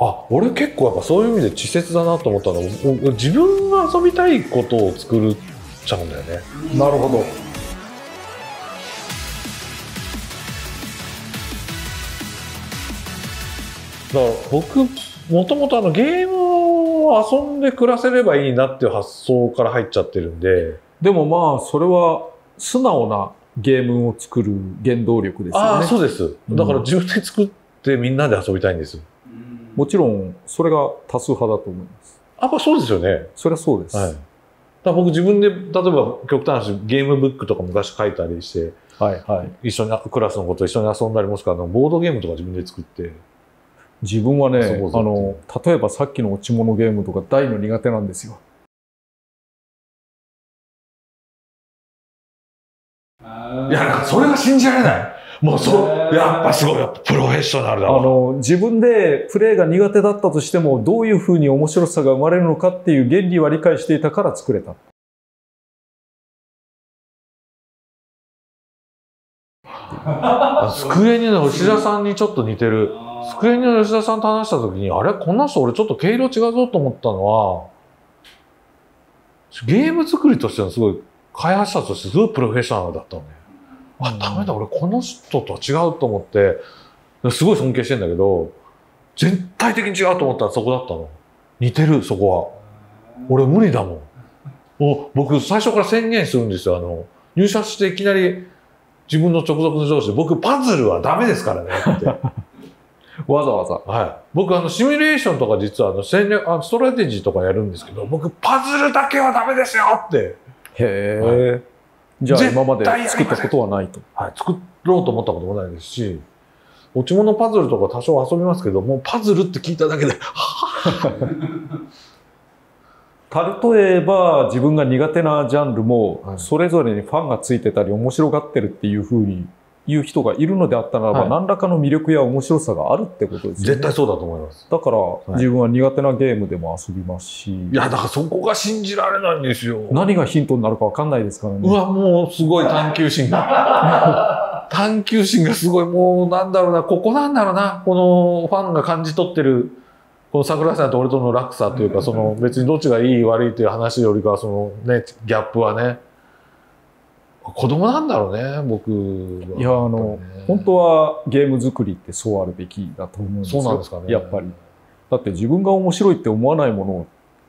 あ俺結構やっぱそういう意味で稚拙だなと思ったの自分が遊びたいことを作るちゃうんだよね。なるほど。だから僕もともとあのゲームを遊んで暮らせればいいなっていう発想から入っちゃってるんで。でもまあそれは素直なゲームを作る原動力ですよね。ああそうです。だから自分で作ってみんなで遊びたいんですもちろんそれが多数派だと思います。やっぱそうですよね。それはそうです、はい。だ僕自分で例えば極端な話ゲームブックとか昔書いたりしてはいはい。一緒にクラスの子と一緒に遊んだりもしくはあのボードゲームとか自分で作って。自分はねあの例えばさっきの落ち物ゲームとか大の苦手なんですよ。いやそれが信じられないもうそうやっぱすごいプロフェッショナルだわ。あの自分でプレーが苦手だったとしてもどういうふうに面白さが生まれるのかっていう原理は理解していたから作れた。あスクエニの吉田さんにちょっと似てる。スクエニの吉田さんと話した時にあれこんな人俺ちょっと毛色違うぞと思ったのはゲーム作りとしてのすごい開発者としてすごいプロフェッショナルだったのねあダメだ俺この人とは違うと思ってすごい尊敬してんだけど絶対的に違うと思ったらそこだったの。似てるそこは。俺無理だもん。もう僕最初から宣言するんですよ。あの入社していきなり自分の直属の上司で僕パズルはダメですからねって。わざわざ。はい、僕あのシミュレーションとか実はあの戦略あストラテジーとかやるんですけど僕パズルだけはダメですよって、へえ、じゃあ今まで作ったことはないと。はい、作ろうと思ったこともないですし落ち物パズルとか多少遊びますけどもうパズルって聞いただけで 例えば自分が苦手なジャンルもはい。それぞれにファンがついてたり面白がってるっていうふうに言う人がいるのであったならば、はい。何らかの魅力や面白さがあるってことですよね。絶対そうだと思います。だから、い。自分は苦手なゲームでも遊びますし。いやだからそこが信じられないんですよ。何がヒントになるか分かんないですからね。うわもうすごい探求心が。探求心がすごいもうなんだろうなここなんだろうなこのファンが感じ取ってるこの桜井さんと俺との落差というかその別にどっちがいい悪いという話よりかはそのねギャップはね子供なんだろうね僕は。いやあの本当はゲーム作りってそうあるべきだと思うんですよ。そうなんですかね。やっぱり。だって自分が面白いって思わないものを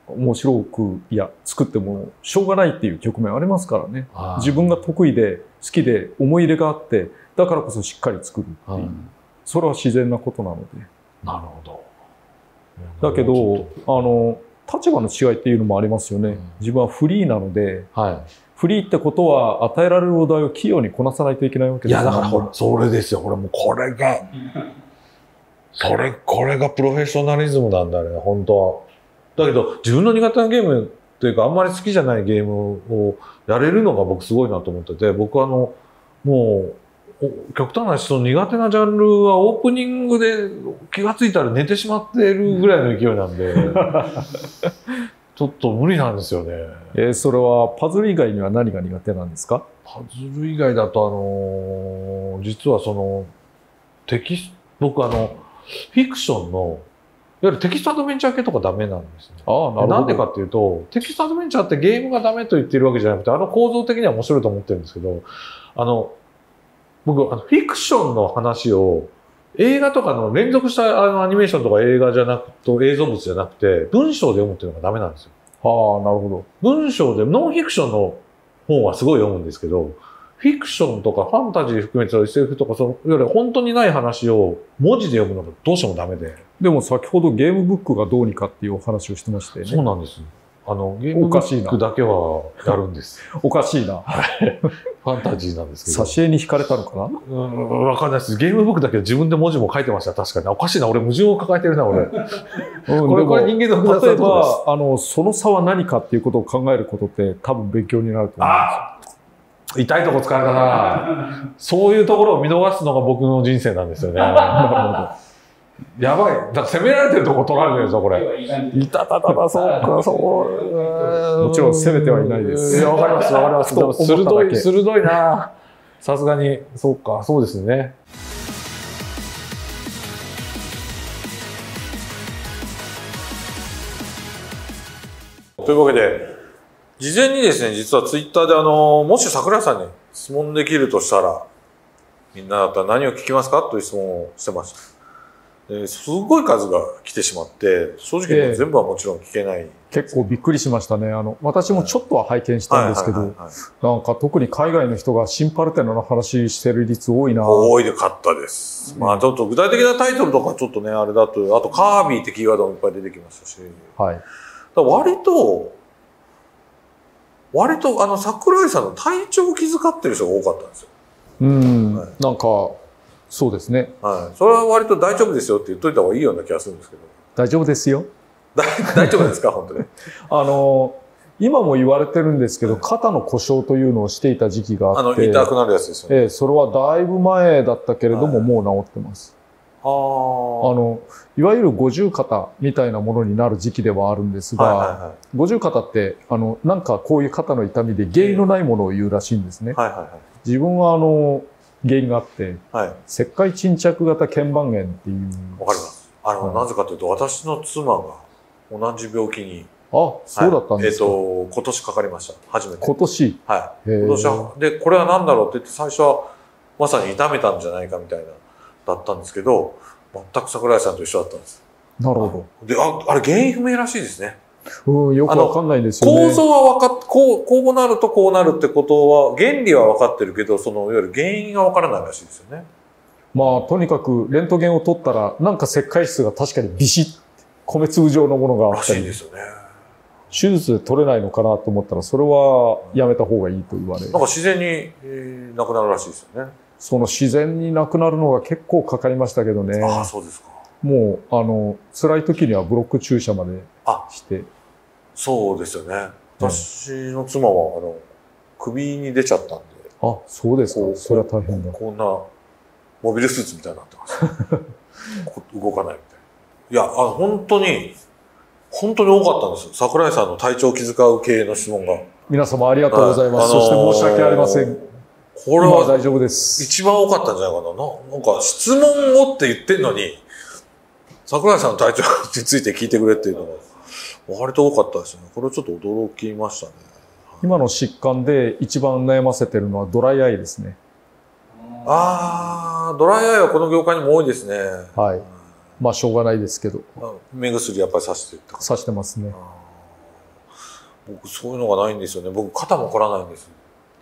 面白くいや作ってもしょうがないっていう局面ありますからね。はい自分が得意で好きで思い入れがあってだからこそしっかり作るっていう、はい。それは自然なことなので。なるほど。だけどあの立場の違いっていうのもありますよね、うん。自分はフリーなのではフリーってことは与えられるお題を器用にこなさないといけないわけいいですやだからほらそれですよ。これもうこれがそれこれがプロフェッショナリズムなんだね本当は。だけど自分の苦手なゲームというかあんまり好きじゃないゲームをやれるのが僕すごいなと思ってて僕はあのもうお極端な話その苦手なジャンルはオープニングで気がついたら寝てしまっているぐらいの勢いなんでちょっと無理なんですよね。えーそれはパズル以外には何が苦手なんですか？パズル以外だとあのー実はそのテキス僕あのフィクションのいわゆるテキストアドベンチャー系とかダメなんですね。ああなるほどなんでかっていうとテキストアドベンチャーってゲームがダメと言ってるわけじゃなくてあの構造的には面白いと思ってるんですけどあの僕あのフィクションの話を映画とかの連続したあのアニメーションとか映画じゃなくと映像物じゃなくて文章で読むっていうのがダメなんですよ。ああなるほ文章でノンフィクションの本はすごい読むんですけどフィクションとかファンタジー含めて SF とかそのいわゆる本当にない話を文字で読むのがどうしてもダメで、どでも先ほどゲームブックがどうにかっていうお話をしてましたよね。そうなんですあのゲームブおかしいな。ックだけはやるんです。おかしいな。ファンタジーなんですけど。挿絵に惹かれたのかな？うんわかんないです。ゲームブックだけど自分で文字も書いてました。確かに。おかしいな。俺矛盾を抱えてるな俺。こ これこれ人間の例えばあのその差は何かっていうことを考えることって多分勉強になると思うんあ痛いとこ疲れたな。そういうところを見逃すのが僕の人生なんですよね。ですよ。なやばい。だって攻められてるとこ取られてるぞ、これ。いたたたた、そうか、そう。もちろん攻めてはいないです。いや、わかります、わかります。でも鋭い、鋭いな。さすがに、そうか、そうですね。というわけで、事前にですね、実はツイッターであの、もし桜井さんに質問できるとしたら、みんなだったら何を聞きますか？という質問をしてました。ですごい数が来てしまって、正直ええ全部はもちろん聞けない。結構びっくりしましたね。あの、私もちょっとは拝見したんですけど、なんか特に海外の人がシンパルテナの話してる率多いな。多いでかったです。まあちょっと具体的なタイトルとかちょっとね、あれだと、あとカービィってキーワードもいっぱい出てきましたし、はい。ら割と、割とあの桜井さんの体調を気遣ってる人が多かったんですよ。うん。はいなんか、そうですね。はい。それは割と大丈夫ですよって言っといた方がいいような気がするんですけど。大丈夫ですよ。大大丈夫ですか？本当に。あの、今も言われてるんですけど、肩の故障というのをしていた時期があの、あって、痛くなるやつですよね。ええそれはだいぶ前だったけれども、はいもう治ってます。あの、いわゆる五十肩みたいなものになる時期ではあるんですが、はいは五十肩って、あの、なんかこういう肩の痛みで原因のないものを言うらしいんですねい。。はいはい自分はあの、原因があって、はい。はい。石灰沈着型腱板炎っていう。わかります。あの、はいなぜかというと、私の妻が同じ病気に、あ、そうだったんですか。はいえっ、と、今年かかりました。初めて。今年？はい。今年は、で、これは何だろうって言って、最初はまさに痛めたんじゃないかみたいな、だったんですけど、全く桜井さんと一緒だったんです。なるほで、あ、あれ原因不明らしいですね。ど。うん、よくわかんないんですよね。構造は分かっ、こう、こうなるとこうなるってことは、原理は分かってるけど、その、いわゆる原因が分からないらしいですよね。まあ、とにかく、レントゲンを取ったら、なんか石灰質が確かにビシッ、米粒状のものがあらったり、しいですよね。手術で取れないのかなと思ったら、それはやめた方がいいと言われるなん。か自然に、えー、なくなるらしいですよね。その自然になくなるのが結構かかりましたけどね。ああ、そうですか。もう、あの、辛い時にはブロック注射まであして。そうですよね。私の妻は、あの、首に出ちゃったんで、あ、そうですか。それは大変だ。こんな、モビルスーツみたいになってます。こ動かないみたいな。いや、あ本当に、本当に多かったんですよ。桜井さんの体調を気遣う系の質問が。皆様ありがとうございます。はいそして申し訳ありません。これは大丈夫です。一番多かったんじゃないかな。ななんか、質問をって言ってんのに、桜井さんの体調について聞いてくれっていうのが、割と多かったですね。これちょっと驚きましたね。今の疾患で一番悩ませてるのはドライアイですね。あー、ドライアイはこの業界にも多いですね。はい。まあ、しょうがないですけど、あ目薬やっぱりさしてるってこと刺してますね。僕そういうのがないんですよね。僕肩も凝らないんです。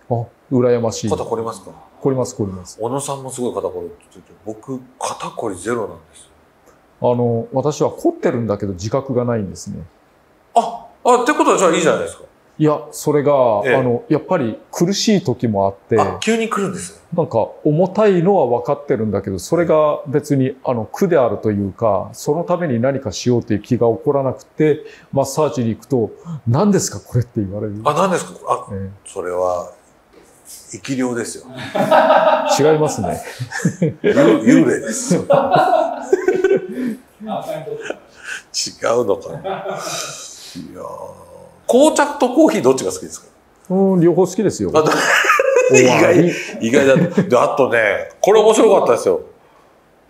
あ、羨ましい。肩凝りますか？凝ります、凝ります。小野さんもすごい肩凝るって言ってて、僕肩凝りゼロなんです。あの、私は凝ってるんだけど自覚がないんですね。あ、あ、ってことはじゃあいいじゃないですか。いや、それが、ええあの、やっぱり苦しい時もあって、あ、急に来るんです。なんか重たいのは分かってるんだけど、それが別にあの苦であるというか、そのために何かしようという気が起こらなくて、マッサージに行くと、何ですかこれって言われる。あ、何ですか？あ、えそれは、生き量ですよ。え 違いますね。幽幽霊です。違うのかな。いやー紅茶とコーヒーどっちが好きですか？うん、両方好きですよ。意外。意外だと。で、あとね、これ面白かったですよ。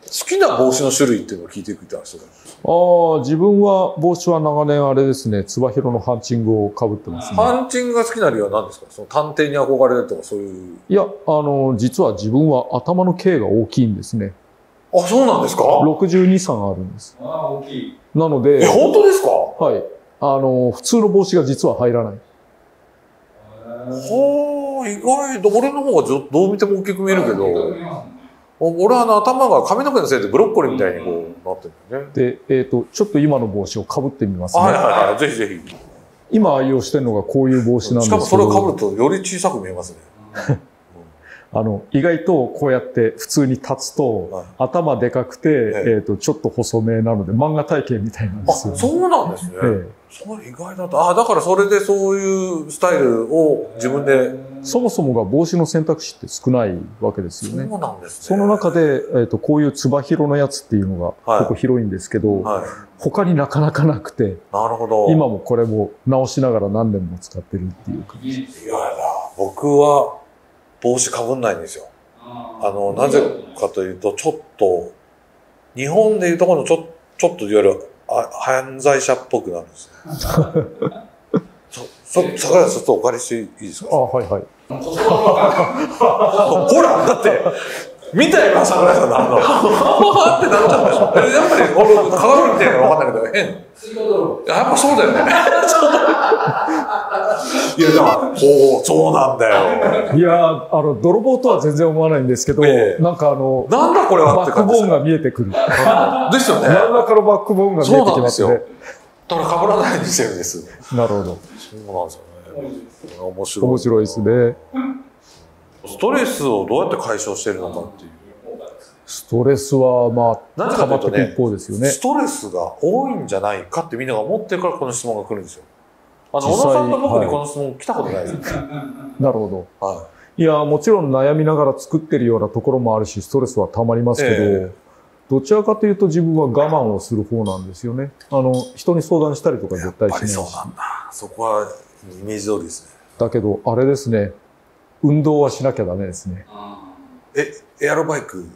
好きな帽子の種類っていうのを聞いてくれた人がいます。ああ、自分は帽子は長年あれですね、つば広のハンチングを被ってますね。ハンチングが好きな理由は何ですか？その探偵に憧れるとかそういう。いや、あの、実は自分は頭の径が大きいんですね。あ、そうなんですか？62、3あるんです。ああ、大きい。なのでえ、、本当ですか？はい。あの、普通の帽子が実は入らない。はあ、意外と、俺の方がずどう見ても大きく見えるけど、ど。俺はあの頭が髪の毛のせいでブロッコリーみたいにこうなってるね。で、えっ、と、ちょっと今の帽子を被ってみますね。はいはいはい、ぜひぜひ。今愛用してるのがこういう帽子なんですけど。しかもそれを被るとより小さく見えますね。あの、意外とこうやって普通に立つと、はい頭でかくて、ええっ、と、ちょっと細めなので、漫画体型みたいなんであ、すよ、そうなんですね。えそう意外だと。あ、だからそれでそういうスタイルを自分で。えそもそもが帽子の選択肢って少ないわけですそうよね。なんですね。その中で、えっ、と、こういうつば広のやつっていうのが、はいここ広いんですけど、はい。他になかなかなくて、なるほど。今もこれも直しながら何年も使ってるっていうか。意外だ。僕は帽子かぶんないんですよ。あの、なぜかというと、ちょっと、日本でいうところのちょ、ちょっといわゆる、あ犯罪者っぽくなるんですね。ちょ、桜井さんちょっとお借りしていいですか？あ、はいはい。ほら、だって、見た今、桜井さんのあの、はってなっちゃったでしょ。やっぱり、俺、鏡見てるの分かんないけど、変。やっぱそうだよね。いや、でも、おお、そうなんだよ。いやーあの、泥棒とは全然思わないんですけど、ええなんかあの、なんだこれはってバック感じですかボーンが見えてくる。ですよね。何らかのバックボーンが見えてきますねそうなんで。だから被らないようにしてるんです。なるほど。そうなんですよね。面白い。面白いですね。ストレスをどうやって解消してるのかっていう。ストレスは、まあ、なぜ溜まってかというとねく一方ですよね。ストレスが多いんじゃないかってみんなが思ってるからこの質問が来るんですよ。あの、小野さんと僕はいにこの質問来たことないですよ。なるほど。はいや、もちろん悩みながら作ってるようなところもあるし、ストレスは溜まりますけど、えどちらかというと自分は我慢をする方なんですよね。あの、人に相談したりとか絶対しないしそう。なんだ。そこはイメージ通りですね。だけど、あれですね。運動はしなきゃダメですね。え、エアロバイク、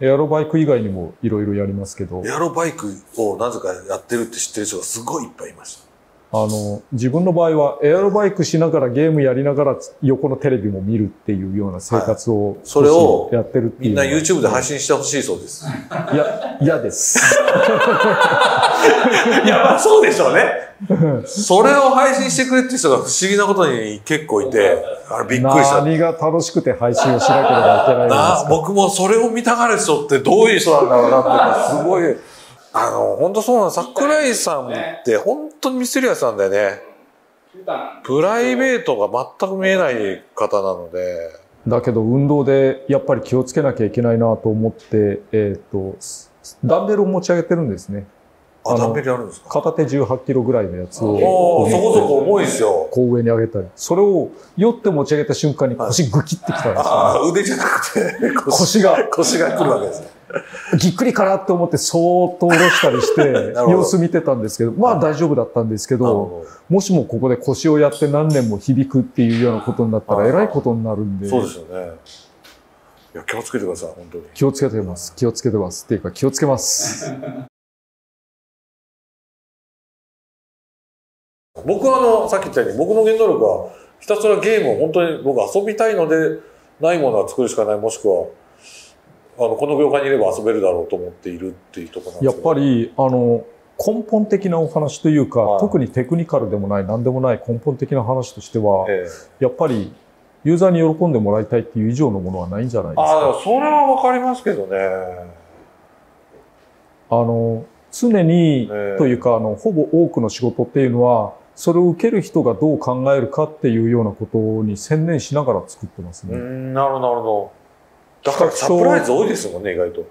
エアロバイク以外にもいろいろやりますけどエ、アロバイクをなぜかやってるって知ってる人がすごいいっぱいいました。あの、自分の場合はエアロバイクしながらゲームやりながら横のテレビも見るっていうような生活をそれをやってるっていう。みんな YouTube で配信してほしいそうです。いや、嫌です。いや、まあそうでしょうね。それを配信してくれって人が不思議なことに結構いて、あれびっくりした。何が楽しくて配信をしなければいけないんですなか僕もそれを見たがる人ってどういう人なんだろうなって、すごい、あの、本当そうなの。桜井さんって本当にミステリアスなんだよね。プライベートが全く見えない方なので、だけど運動でやっぱり気をつけなきゃいけないなと思って、えっ、と、ダンベルを持ち上げてるんですね。あ、あのダンベルやるんですか？片手18キロぐらいのやつを。そこそこ重いですよ。こう上に上げたり。それを酔って持ち上げた瞬間に腰グキってきたんですよ、ああ、腕じゃなくて、腰 腰が腰が来るわけですね。ぎっくりかなって思ってそーっと下ろしたりして 様子見てたんですけど、まあ大丈夫だったんですけど、もしもここで腰をやって何年も響くっていうようなことになったはいらえらいことになるんで、ど。そうですよね。いや、気をつけてください、本当に。気をつけてます。気をつけてます。っていうか気をつけます。僕はあの、さっき言ったように、僕の原動力は、ひたすらゲームを本当に僕遊びたいので、ないものは作るしかない、もしくは、あの、この業界にいれば遊べるだろうと思っているっていうところなんですやっぱ、り、あの、根本的なお話というか、はい特にテクニカルでもない、何でもない根本的な話としては、ええやっぱりユーザーに喜んでもらいたいっていう以上のものはないんじゃないですああ、でか。もそれはわかりますけどね。あの、常に、ええというか、あの、ほぼ多くの仕事っていうのは、それを受ける人がどう考えるかっていうようなことに専念しながら作ってますね。なるほど、なるほど。だからサプライズ多いですもんね、意外と。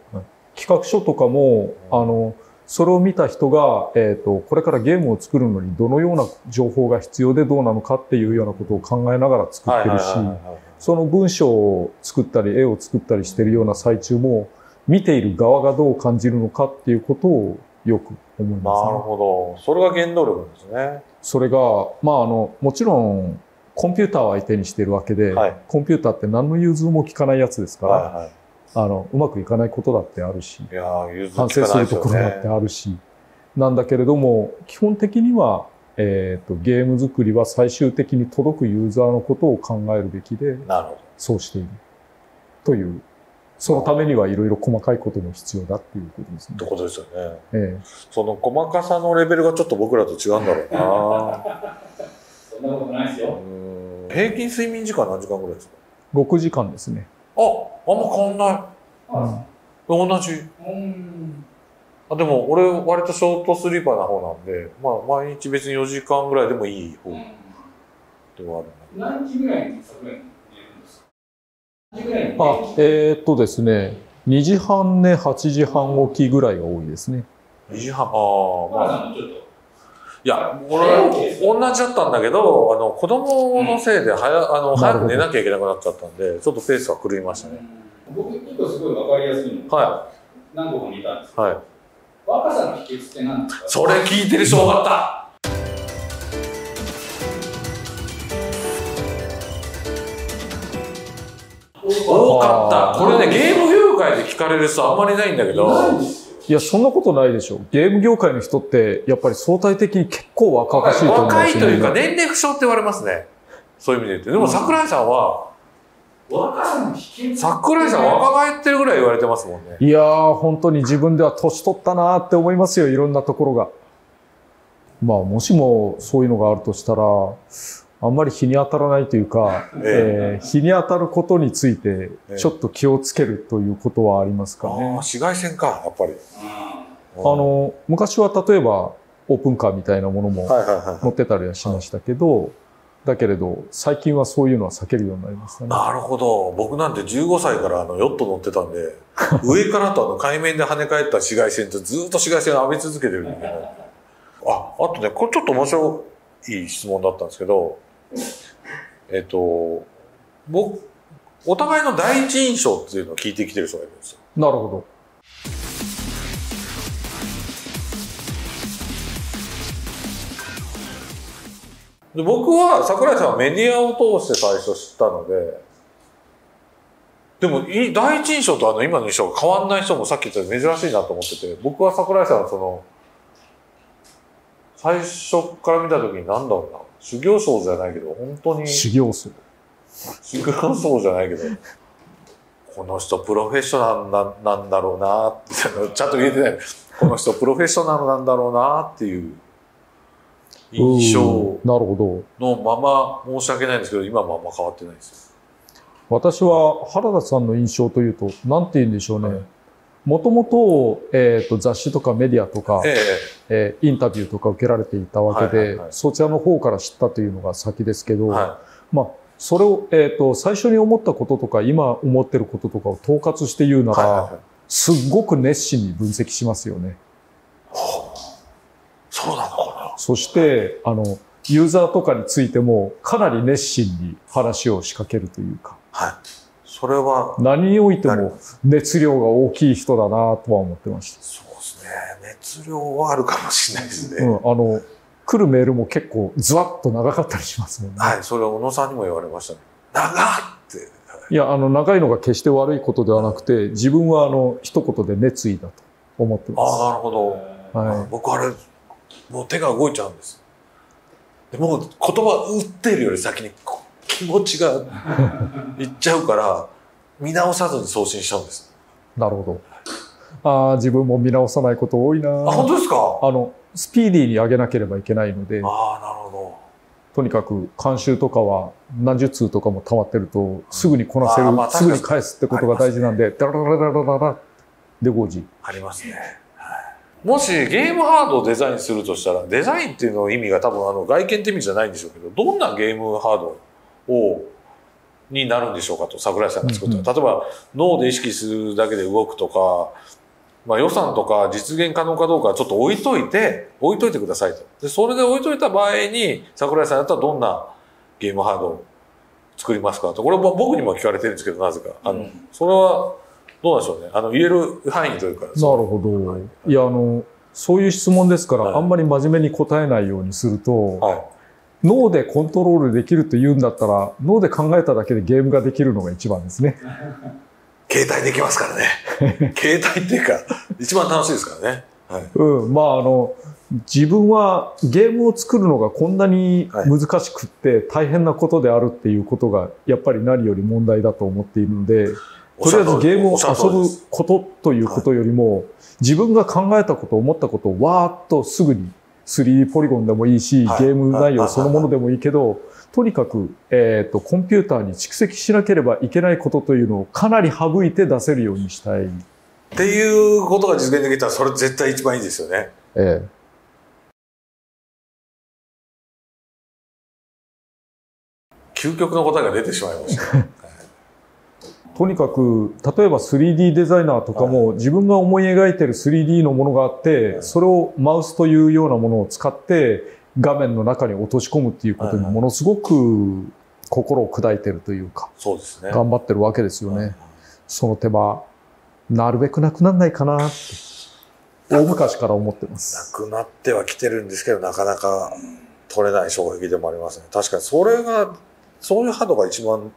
企画書とかも、あの、それを見た人が、えっ、と、これからゲームを作るのにどのような情報が必要でどうなのかっていうようなことを考えながら作ってるし、その文章を作ったり絵を作ったりしてるような最中も、見ている側がどう感じるのかっていうことをよく思います、なるね。ほど。それが原動力ですね。それが、まあ、あの、もちろん、コンピューターを相手にしてるわけで、はいコンピューターって何の融通も効かないやつですから、はあの、うまくいかないことだってあるし、いはい。いやー、融通反省するところだってあるし、なんだけれども、基本的には、えっ、と、ゲーム作りは最終的に届くユーザーのことを考えるべきで。そうしている。という、そのためにはいろいろ細かいことも必要だっていうことですねって。ことですよね。ええその細かさのレベルがちょっと僕らと違うんだろうな。そんなことないですよ。平均睡眠時間何時間ぐらいですか？6時間ですね。あ、あんま変わんない。あ同じ。うん。あでも俺割とショートスリーパーな方なんで、まあ毎日別に4時間ぐらいでもいい方ではあるんだ何時ぐらいに昨年寝るんですか何時ぐらいにあ、えーっとですね、2時半ね、8時半起きぐらいが多いですね。2時半、ああ、まあ。さんもちょっと。いや、俺、同じだったんだけど、あの、子供のせいで早、あの、早く寝なきゃいけなくなっちゃったんで、ちょっとペースが狂いましたね。僕、一個すごいわかりやすいのが、は何個も見たんですい。けど、はい。若さの秘訣って何ですか？それ聞いてる人多かった多かった。これね、ゲーム業界で聞かれる人あんまりいないんだけど、ないや、そんなことないでしょ。ゲーム業界の人って、やっぱり相対的に結構若々しいと思うんですよ、若いというか、ね。年齢不詳って言われますね。そういう意味で言って。でも桜井さんは、若さの秘訣桜井さん若返ってるぐらい言われてますもんね。いやー、本当に自分では年取ったなーって思いますよ、いろんなところが。まあ、もしもそういうのがあるとしたら、あんまり日に当たらないというか、ええー日に当たることについてええちょっと気をつけるということはありますかね。紫外線か、やっぱり。うんあの、昔は例えばオープンカーみたいなものも。乗ってたりはしましたけど、だけれど、最近はそういうのは避けるようになりましたね。なるほど。僕なんて15歳からあのヨット乗ってたんで、上からとあの海面で跳ね返った紫外線とずっと紫外線を浴び続けてるんで、あ、あとね、これちょっと面白い質問だったんですけど、えっと、僕、お互いの第一印象っていうのを聞いてきてる人がいるんですよ。なるほど。で僕は桜井さんはメディアを通して最初知ったので、でもい第一印象とあの今の印象が変わんない人もさっき言ったように珍しいなと思ってて、僕は桜井さんはその、最初から見た時に何だろうな、修行僧じゃないけど、本当に修修行僧。行僧じゃないけど、この人プロフェッショナルななんだろうなって、ちゃんと言えてない。この人プロフェッショナルなんだろうなっていう印象うんなるほど。のまま申し訳ないんですけど、今もあんま変わってないです私は原田さんの印象というと、なんて言うんでしょうはいね。もともと、えっ、と、雑誌とかメディアとか、よ。ええーインタビューとか受けられていたわけで、はいはいはいそちらの方から知ったというのが先ですけど、えはまあ、それを、えっ、と、最初に思ったこととか、今思ってることとかを統括して言うい。なら、はいはいはい。すっごく熱心に分析しますよね。そうなのかそして、あの、ユーザーとかについても、かなり熱心に話を仕掛けるというか、なはい。それは、何においても熱量が大きい人だなとは思ってました。そうですね。熱量はあるかもしれないですね。うん、あの、来るメールも結構ズワッと長かったりしますもんね。はい。それは小野さんにも言われましたね。長っって。いや、あの、長いのが決して悪いことではなくて、自分はあの、一言で熱意だと思ってまああ、なるほど。す。は僕あれ、もう手が動いちゃうんです。でもう言葉打ってるより先に気持ちが いっちゃうから、見直さずに送信しちゃうんです。い。なるほど。ああ、自分も見直さないこと多いなあ、本当ですか？あの、スピーディーに上げなければいけないので、ああ、なるほとにかく監修とかは何十通とかも溜まってると、すぐにこなせるまあ、すぐに返すってことが大事なんで、ダラララララララで5時。ど。ありますね。もしゲームハードをデザインするとしたら、デザインっていうの意味が多分あの外見って意味じゃないんでしょうけど、どんなゲームハードを、になるんでしょうかと、桜井さんが作った。うんうん例えば、脳で意識するだけで動くとか、まあ予算とか実現可能かどうかはちょっと置いといて、置いといてくださいと。で、それで置いといた場合に、桜井さんだったらどんなゲームハードを作りますかと。これも僕にも聞かれてるんですけど、なぜか。あの、うんそれは、どうなんでしょうね。あの、言える範囲というか。なるほど。いや、あの、そういう質問ですから、はいあんまり真面目に答えないようにすると、はい。脳でコントロールできると言うんだったら、脳で考えただけでゲームができるのが一番ですね。携帯できますからね。携帯っていうか、一番楽しいですからね。はい。うん。まあ、あの、自分はゲームを作るのがこんなに難しくって大変なことであるっていうことがやっぱり何より問題だと思っているので、とりあえずゲームを遊ぶことということよりも、自分が考えたこと、思ったことをわーっとすぐに 3D ポリゴンでもいいし、ゲはいーム内容そのものでもいいけど、とにかく、えっ、と、コンピューターに蓄積しなければいけないことというのをかなり省いて出せるようにしたい。っていうことが実現できたら、それ絶対一番いいですよね。ええ究極の答えが出てしまいました。とにかく、例えば 3D デザイナーとかも自分が思い描いてる 3D のものがあって、それをマウスというようなものを使って画面の中に落とし込むっていうことにものすごく心を砕いてるというか、そうですね。頑張ってるわけですよはいね。その手間、なるべくなくなんないかなって、大昔から思ってまなす。くなってはきてるんですけど、なかなか取れない衝撃でもありますね。確かにそれが、そういうハードが一番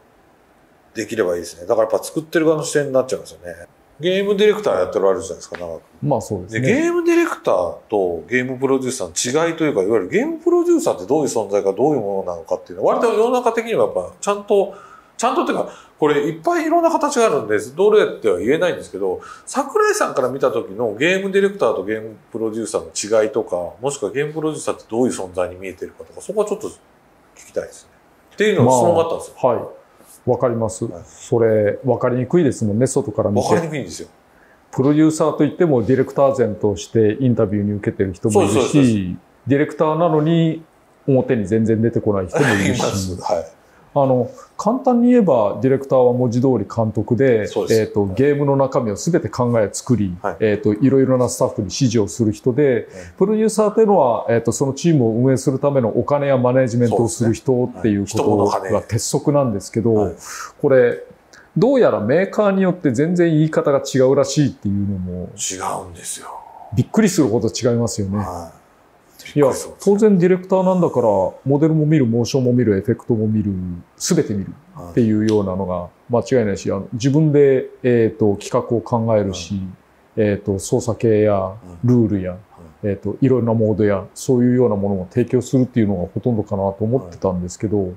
できればいいですね。だからやっぱ作ってる側の視点になっちゃうんですよね。ゲームディレクターやってるあるじゃないですか、長く。まあそうですで、ね。ゲームディレクターとゲームプロデューサーの違いというか、いわゆるゲームプロデューサーってどういう存在か、どういうものなのかっていうのは、割と世の中的にはやっぱ、ちゃんと、ちゃんとっていうか、これいっぱいいろんな形があるんで、どれっては言えないんですけど、桜井さんから見た時のゲームディレクターとゲームプロデューサーの違いとか、もしくはゲームプロデューサーってどういう存在に見えてるかとか、そこはちょっと聞きたいですね。っていうのが質問があったんですよ。はい。わかりますはい。それ、わかりにくいですもんね、外から見わかりて。にくいんですよ。プロデューサーといっても、ディレクター前としてインタビューに受けてる人もいるし、ディレクターなのに表に全然出てこない人もいる。し、はい。あの、簡単に言えば、ディレクターは文字通り監督で、えっ、と、ゲームの中身を全て考え作り、はいえっ、と、いろいろなスタッフに指示をする人で、プロデューサーというのは、えっ、と、そのチームを運営するためのお金やマネジメントをする人っていうこと金が鉄則なんですけど、はいこれ、どうやらメーカーによって全然言い方が違うらしいっていうのも、違うんですよ。びっくりするほど違いますよね。はい。いや当然ディレクターなんだから、モデルも見る、モーションも見る、エフェクトも見る、すべて見るはいっていうようなのが間違いないし、あの自分で、えっ、と、企画を考えるし、えっ、と、操作系やルールや、えっ、と、いろいろなモードや、そういうようなものを提供するっていうのがほとんどかなと思ってたんですけど、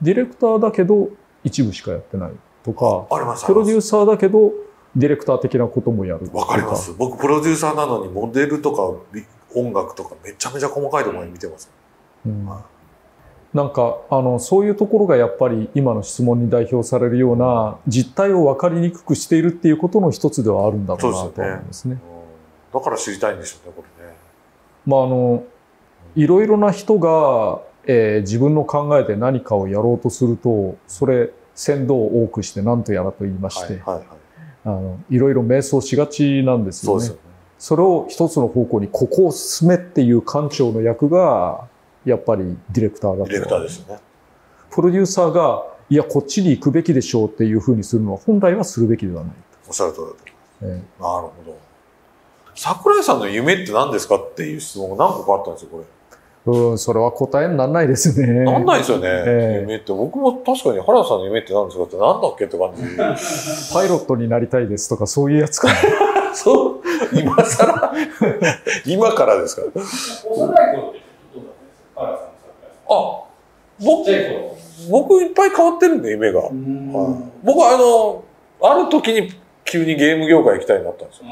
ディレクターだけど、一部しかやってないとか。プロデュースサーだけど、ディレクター的なこともやる。わかります。僕、プロデューサーなのに、モデルとかビ音楽とかめちゃめちゃ細かいところに見てます。うんはなんかあのそういうところがやっぱり今の質問に代表されるような実態を分かりにくくしているっていうことの一つではあるんだろうなと思いますね。うんだから知りたいんでしょうね、これね。まああのいろいろな人が、えー自分の考えで何かをやろうとするとそれ先導を多くして何とやらと言いまして、はい、はい、はい。あのいろいろ迷走しがちなんですよね。それを一つの方向にここを進めっていう艦長の役がやっぱりディレクターだとディレクターですよね。プロデューサーが、いや、こっちに行くべきでしょうっていうふうにするのは本来はするべきではない。おっしゃる通りだと思いえます。なるほど。桜井さんの夢って何ですかっていう質問が何個かあったんですよ、これ。えうん、それは答えにならないですね。なんないですよね、ええ夢って。僕も確かに原田さんの夢って何ですかって何だっけって感じ。パイロットになりたいですとかそういうやつか。そう今更？今からですか？幼い頃ってどうだったんですか原田さんのあ、僕。僕いっぱい変わってるんで、夢が。はい僕はあの、ある時に急にゲーム業界行きたいになったんですよ。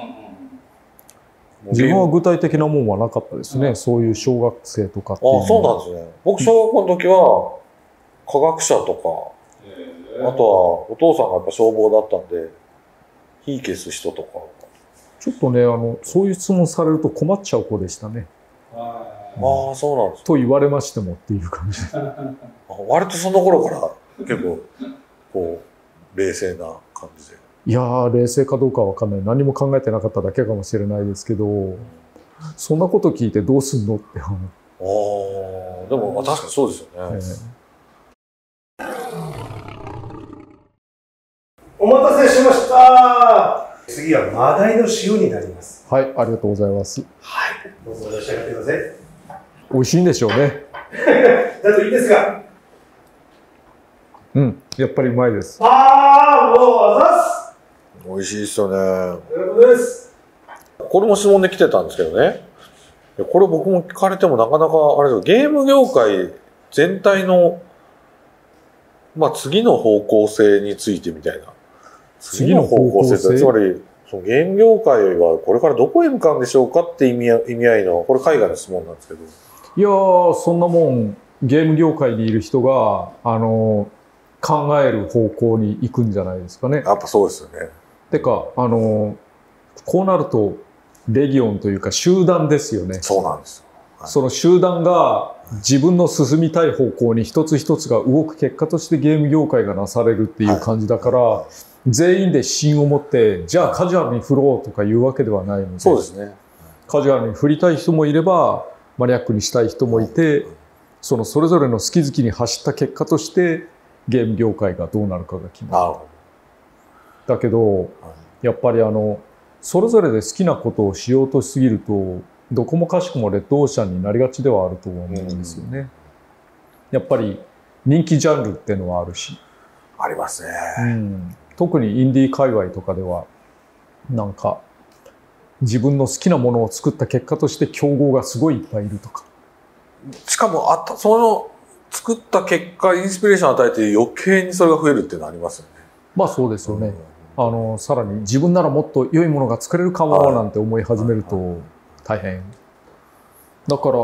自分は具体的なもんはなかったですね。うんそういう小学生とかっていうあそうなんですね。僕、小学校の時は、科学者とか、えあとは、お父さんがやっぱ消防だったんで、火消す人とか。ちょっとね、あの、そういう質問されると困っちゃう子でしたね。はああ、そうなんです。と言われましてもっていう感じで。あ割とその頃から、結構、こう、冷静な感じで。いやー、冷静かどうかはわかんない。何も考えてなかっただけかもしれないですけど、そんなこと聞いてどうすんのって思う。ああ、でも、まあ確かにそうですよね。ええお待たせしました次はマダイの塩になります。はい、ありがとうございます。どうぞ召し上がってください。美味しいんでしょうね。だといいですが。うん、やっぱりうまいです。あー、もうあざっ美味しいですよね。すということです。これも質問で来てたんですけどね。これ僕も聞かれてもなかなか、あれでゲーム業界全体の、まあ次の方向性についてみたいな。次の方向性つまり、そのゲーム業界はこれからどこへ向かうんでしょうかって意味合い意味合いの、これ海外の質問なんですけど。いやー、そんなもん、ゲーム業界にいる人が、あの考える方向に行くんじゃないですかね。やっぱそうですよね。てか、あのこうなると、レギオンというか集団ですよね。そうなんですよ。はいその集団が自分の進みたい方向に一つ一つが動く結果としてゲーム業界がなされるっていう感じだから、全員で芯を持って、じゃあカジュアルに振ろうとかいうわけではないので、そうですね。カジュアルに振りたい人もいれば、マニアックにしたい人もいて、そのそれぞれの好き好きに走った結果として、ゲーム業界がどうなるかが決まる。だけど、やっぱりあの、それぞれで好きなことをしようとしすぎると、どこもかしこもレッドオーシャンになりがちではあると思うんですよね。やっぱり人気ジャンルっていうのはあるし、ありますね。うん、特にインディー界隈とかでは、なんか、自分の好きなものを作った結果として競合がすごいいっぱいいるとか。しかも、あった、その、作った結果、インスピレーションを与えて余計にそれが増えるっていうのはありますよね。まあそうですよね。あの、さらに自分ならもっと良いものが作れるかもなんて思い始めると大変。だから、あ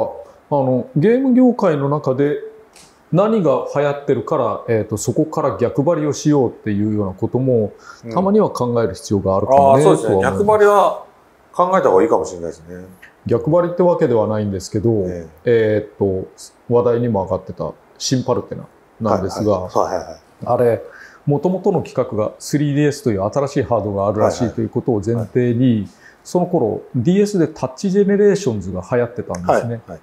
の、ゲーム業界の中で何が流行ってるから、えっ、と、そこから逆張りをしようっていうようなことも、うんたまには考える必要があるかああ、もね。そうですね。逆張りは考えた方がいいかもしれないですね。逆張りってわけではないんですけど、ええっ、と、話題にも上がってた新パルテナなんですが、はいはいはい。あれ、もともとの企画が 3DS という新しいハードがあるらしはいはいいということを前提に、その頃 DS でタッチジェネレーションズが流行ってたんですね。はい。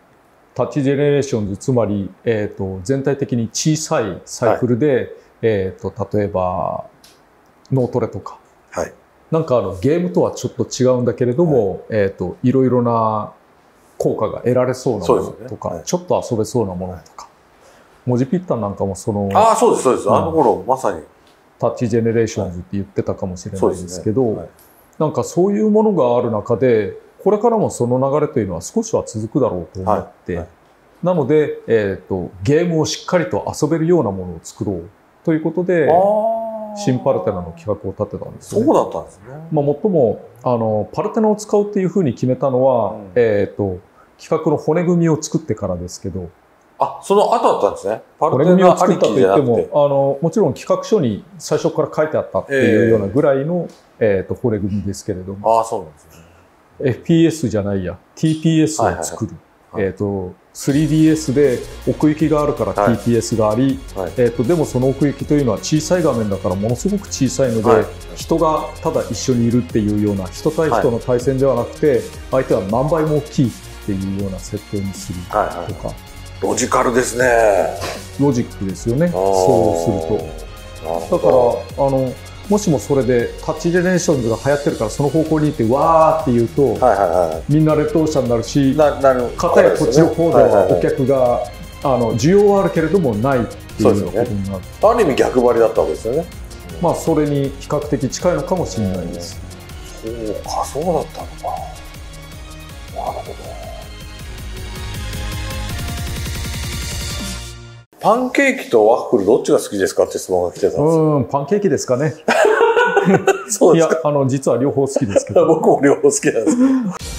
Touch Generations、つまり、えっ、と、全体的に小さいサイクルで、えっ、と、例えば、脳トレとか、はい。なんかあの、ゲームとはちょっと違うんだけれども、えっ、と、いろいろな効果が得られそうなものとか、ねはい。ちょっと遊べそうなものとか、文字ピッタンなんかもその、ああ、そうです、そうです。うん。あの頃、まさに。タッチジェネレーションズって言ってたかもしれないですすけど、はい。なんかそういうものがある中で、これからもその流れというのは少しは続くだろうと思って、はいはいなので、えっ、と、ゲームをしっかりと遊べるようなものを作ろうということで、シンパルテナの企画を立てたんですね。そうだったんですね。まあ、もっとも、あの、パルテナを使うっていうふうに決めたのは、うんえっ、と、企画の骨組みを作ってからですけど、あ、その後だったんですね。パル骨テ組みを作ったといってもあの、もちろん企画書に最初から書いてあったっていうようなぐらいの、えっ、と、骨組みですけれども、ああ、そうなんですね。FPS じゃないや、TPS を作る。はいはいはいえっ、と、3DS で奥行きがあるからはい TPS があり、はい。えっ、と、でもその奥行きというのは小さい画面だからものすごく小さいので、はい人がただ一緒にいるっていうような人対人の対戦ではなくて、相手は何倍も大きいっていうような設定にするはいはいとか、ロジカルですね。ロジックですよね。そうすると。とだから、あの、もしもそれでタッチジェネレーションズが流行ってるからその方向に行ってわーって言うと、はいはいはみんな劣等者になるしい。、な、なる片やこっちの方ではおいい客が、あの、需要はあるけれどもないっていうことになる。ある意味逆張りだったわけですよね。まあ、それに比較的近いのかもしれないです。そうか、そうだったのか。パンケーキとワッフルどっちが好きですかって質問が来てたんですよ。うん、パンケーキですかね。そうですか。、いやあの、実は両方好きですけど。僕も両方好きなんですけど。